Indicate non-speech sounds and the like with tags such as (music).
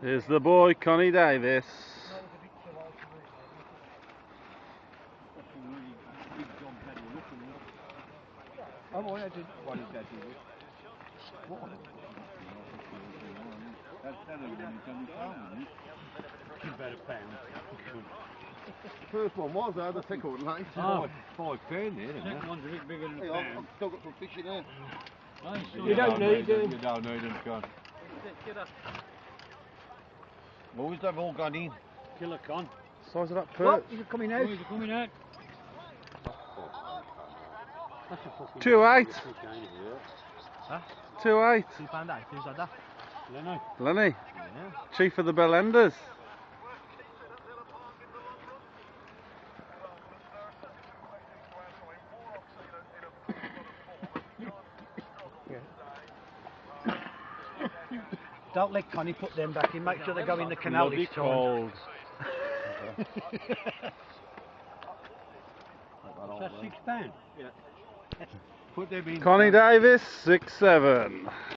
Here's the boy, Connie Davis. Oh, I did. What is that? What? That's that only when it's only pound. About a pound. First one was there, the second one, like. Oh. Five pound there, isn't Second it? one's a bit bigger than Hey, a I've, pound. I've still got some fish in there. I saw You that. don't need them. them. You don't need them, Con. Boys, they've all gone in. Killer con. Size of that What? perch. Is it coming Boys are coming out. That's a fucking Two eight. fish ain't it, yeah? Two eight. Two pound eight, who's had that? Leno. Lenny, Yeah. chief of the Bellenders. Don't let Connie put them back in. Make sure they go in the canal Bloody this time. cold. (laughs) That's six pound. Put them in. Connie Davis, six seven.